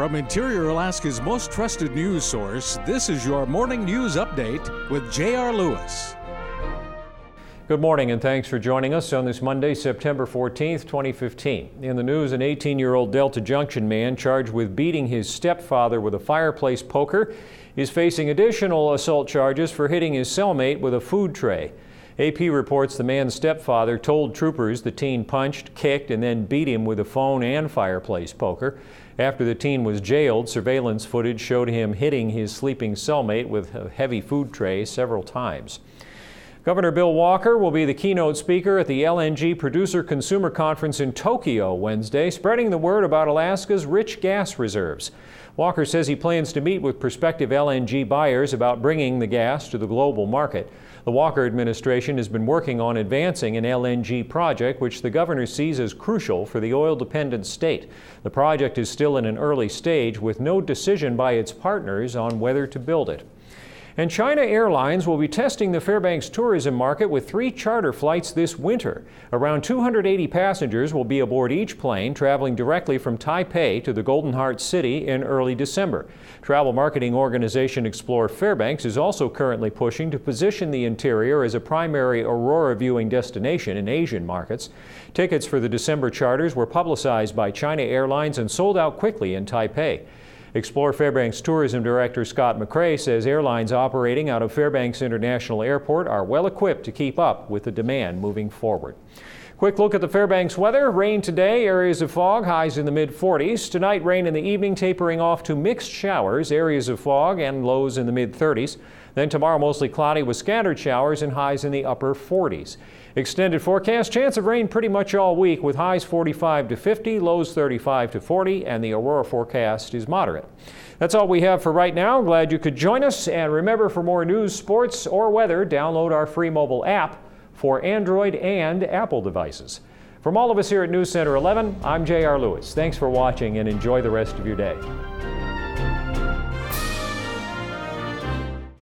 From Interior Alaska's most trusted news source, this is your morning news update with J.R. Lewis. Good morning and thanks for joining us on this Monday, September 14th, 2015. In the news, an 18 year old Delta Junction man charged with beating his stepfather with a fireplace poker is facing additional assault charges for hitting his cellmate with a food tray. AP reports the man's stepfather told troopers the teen punched, kicked, and then beat him with a phone and fireplace poker. After the teen was jailed, surveillance footage showed him hitting his sleeping cellmate with a heavy food tray several times. Governor Bill Walker will be the keynote speaker at the LNG Producer Consumer Conference in Tokyo Wednesday, spreading the word about Alaska's rich gas reserves. Walker says he plans to meet with prospective LNG buyers about bringing the gas to the global market. The Walker administration has been working on advancing an LNG project which the governor sees as crucial for the oil dependent state. The project is still in an early stage with no decision by its partners on whether to build it. And China Airlines will be testing the Fairbanks tourism market with three charter flights this winter. Around 280 passengers will be aboard each plane, traveling directly from Taipei to the Golden Heart City in early December. Travel marketing organization Explore Fairbanks is also currently pushing to position the interior as a primary aurora viewing destination in Asian markets. Tickets for the December charters were publicized by China Airlines and sold out quickly in Taipei. Explore Fairbanks Tourism Director Scott McCrae says airlines operating out of Fairbanks International Airport are well equipped to keep up with the demand moving forward. Quick look at the Fairbanks weather. Rain today, areas of fog, highs in the mid 40s. Tonight, rain in the evening, tapering off to mixed showers, areas of fog, and lows in the mid 30s. Then tomorrow, mostly cloudy with scattered showers and highs in the upper 40s. Extended forecast chance of rain pretty much all week with highs 45 to 50, lows 35 to 40, and the aurora forecast is moderate. That's all we have for right now. Glad you could join us. And remember, for more news, sports, or weather, download our free mobile app for Android and Apple devices. From all of us here at News Center 11, I'm J.R. Lewis. Thanks for watching and enjoy the rest of your day.